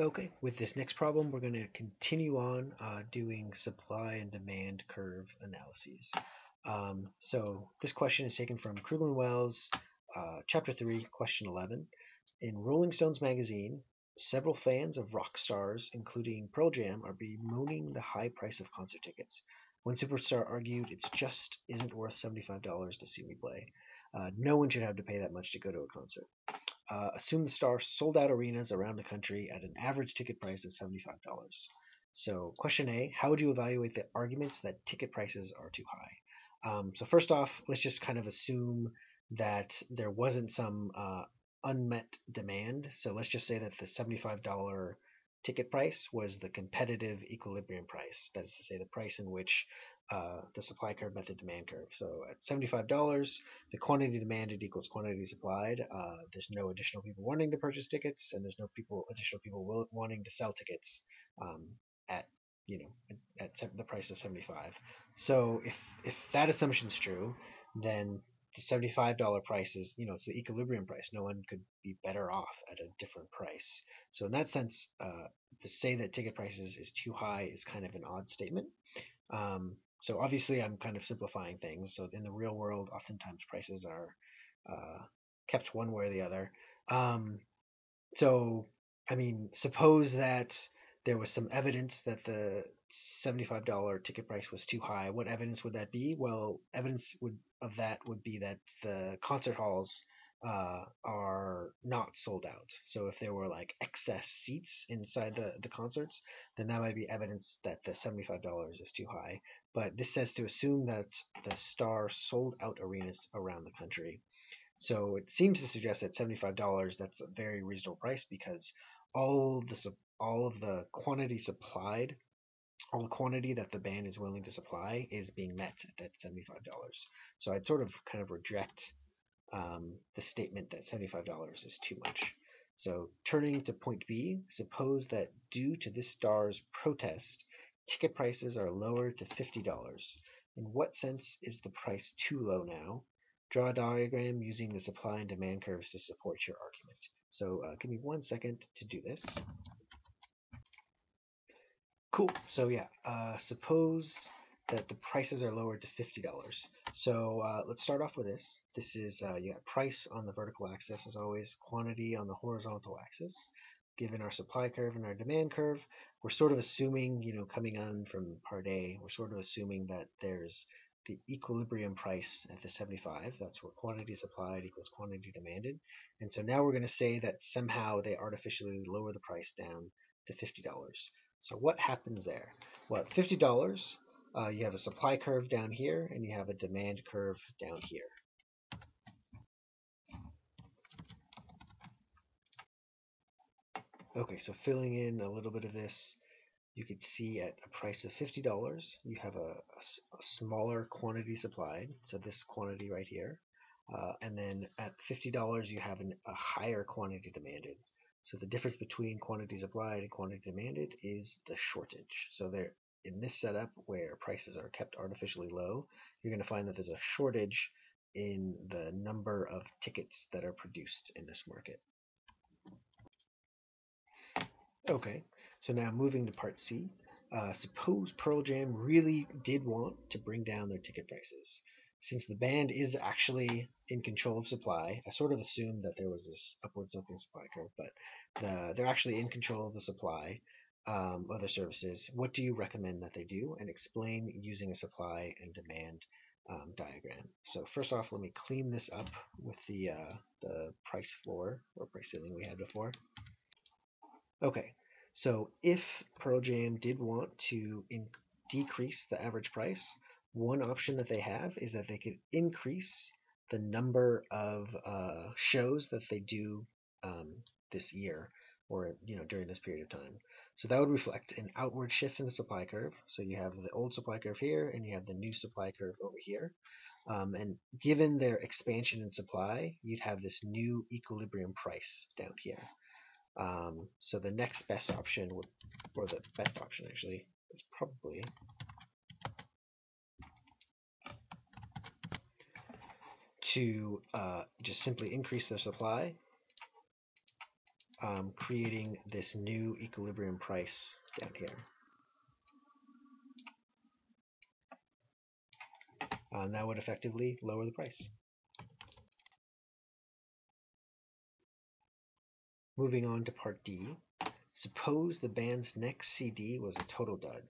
Okay, with this next problem, we're going to continue on uh, doing supply and demand curve analyses. Um, so this question is taken from Krugman Wells, uh, Chapter 3, Question 11. In Rolling Stones magazine, several fans of rock stars, including Pearl Jam, are bemoaning the high price of concert tickets. One superstar argued "It just isn't worth $75 to see me play. Uh, no one should have to pay that much to go to a concert. Uh, assume the star sold out arenas around the country at an average ticket price of $75. So, question A How would you evaluate the arguments that ticket prices are too high? Um, so, first off, let's just kind of assume that there wasn't some uh, unmet demand. So, let's just say that the $75 ticket price was the competitive equilibrium price. That is to say, the price in which uh, the supply curve met the demand curve. So at $75, the quantity demanded equals quantity supplied. Uh, there's no additional people wanting to purchase tickets, and there's no people additional people will, wanting to sell tickets um, at you know at, at the price of 75. So if if that assumption is true, then the $75 price is, you know, it's the equilibrium price. No one could be better off at a different price. So in that sense, uh, to say that ticket prices is too high is kind of an odd statement. Um, so obviously, I'm kind of simplifying things. So in the real world, oftentimes prices are uh, kept one way or the other. Um, so I mean, suppose that there was some evidence that the $75 ticket price was too high. What evidence would that be? Well, evidence would of that would be that the concert halls uh, are not sold out. So if there were like excess seats inside the, the concerts, then that might be evidence that the $75 is too high. But this says to assume that the star sold out arenas around the country. So it seems to suggest that $75 that's a very reasonable price because all the all of the quantity supplied, all the quantity that the band is willing to supply is being met at that $75. So I'd sort of kind of reject um, the statement that $75 is too much. So turning to point B, suppose that due to this star's protest, ticket prices are lowered to $50. In what sense is the price too low now? Draw a diagram using the supply and demand curves to support your argument. So uh, give me one second to do this. Cool. So yeah, uh, suppose that the prices are lowered to $50. So uh, let's start off with this. This is uh, you got price on the vertical axis as always, quantity on the horizontal axis. Given our supply curve and our demand curve, we're sort of assuming, you know, coming on from part A, we're sort of assuming that there's the equilibrium price at the 75. That's where quantity supplied equals quantity demanded. And so now we're going to say that somehow they artificially lower the price down to $50. So what happens there? Well, $50, uh, you have a supply curve down here, and you have a demand curve down here. Okay, so filling in a little bit of this, you could see at a price of $50, you have a, a, a smaller quantity supplied, so this quantity right here. Uh, and then at $50, you have an, a higher quantity demanded. So the difference between quantity supplied and quantity demanded is the shortage. So there, in this setup where prices are kept artificially low, you're going to find that there's a shortage in the number of tickets that are produced in this market. Okay, so now moving to part C. Uh, suppose Pearl Jam really did want to bring down their ticket prices. Since the band is actually in control of supply, I sort of assumed that there was this upward sloping supply curve, but the, they're actually in control of the supply um, of their services. What do you recommend that they do? And explain using a supply and demand um, diagram. So first off, let me clean this up with the uh, the price floor or price ceiling we had before. Okay, so if Pearl Jam did want to decrease the average price, one option that they have is that they could increase the number of uh, shows that they do um, this year or you know during this period of time. So that would reflect an outward shift in the supply curve. So you have the old supply curve here and you have the new supply curve over here. Um, and given their expansion in supply, you'd have this new equilibrium price down here. Um, so the next best option would, or the best option actually, is probably to uh, just simply increase their supply um, creating this new equilibrium price down here. And that would effectively lower the price. Moving on to part D. Suppose the band's next CD was a total dud.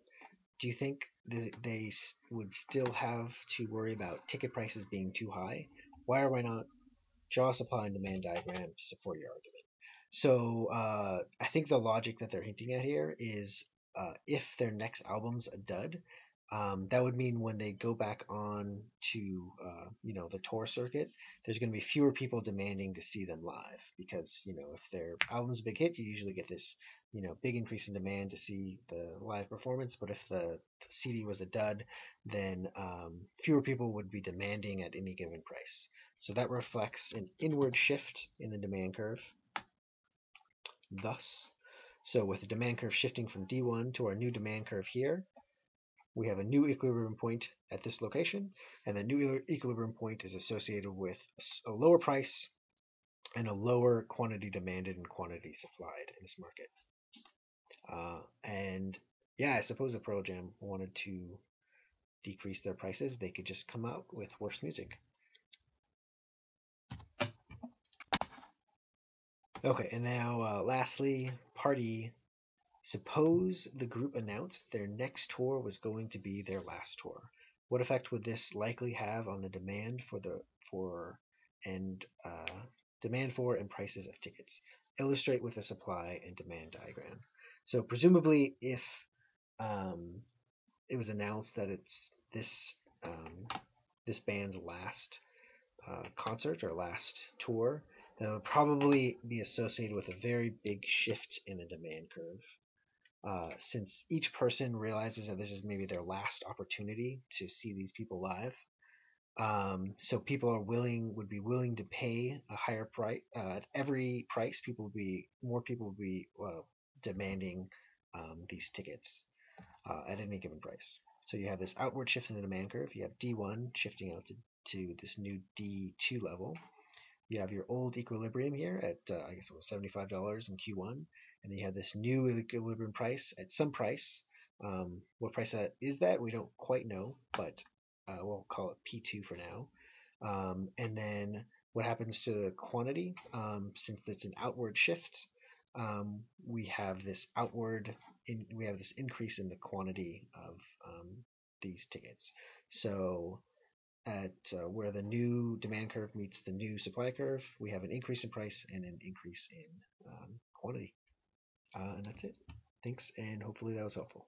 Do you think that they would still have to worry about ticket prices being too high? Why or why not draw a supply and demand diagram to support your argument? So uh, I think the logic that they're hinting at here is uh, if their next album's a dud, um, that would mean when they go back on to uh, you know the tour circuit, there's going to be fewer people demanding to see them live because you know if their album's a big hit, you usually get this you know big increase in demand to see the live performance. But if the, CD was a dud, then um, fewer people would be demanding at any given price. So that reflects an inward shift in the demand curve. Thus, so with the demand curve shifting from D1 to our new demand curve here, we have a new equilibrium point at this location, and the new equilibrium point is associated with a lower price and a lower quantity demanded and quantity supplied in this market. Uh, and yeah, I suppose if Pearl Jam wanted to decrease their prices, they could just come out with worse music. Okay, and now uh, lastly, party Suppose the group announced their next tour was going to be their last tour. What effect would this likely have on the demand for the for and uh, demand for and prices of tickets? Illustrate with a supply and demand diagram. So presumably, if um, it was announced that it's this um, this band's last uh, concert or last tour, then it would probably be associated with a very big shift in the demand curve uh, since each person realizes that this is maybe their last opportunity to see these people live. Um, so people are willing would be willing to pay a higher price uh, at every price. People would be more people would be uh, demanding um, these tickets uh, at any given price. So you have this outward shift in the demand curve. You have D1 shifting out to, to this new D2 level. You have your old equilibrium here at uh, I guess it was $75 in Q1, and then you have this new equilibrium price at some price. Um, what price that is that we don't quite know, but uh, we'll call it P2 for now. Um, and then what happens to the quantity? Um, since it's an outward shift, um, we have this outward, in, we have this increase in the quantity of um, these tickets. So at uh, where the new demand curve meets the new supply curve, we have an increase in price and an increase in um, quantity. Uh, and that's it. Thanks, and hopefully that was helpful.